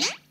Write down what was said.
Bye.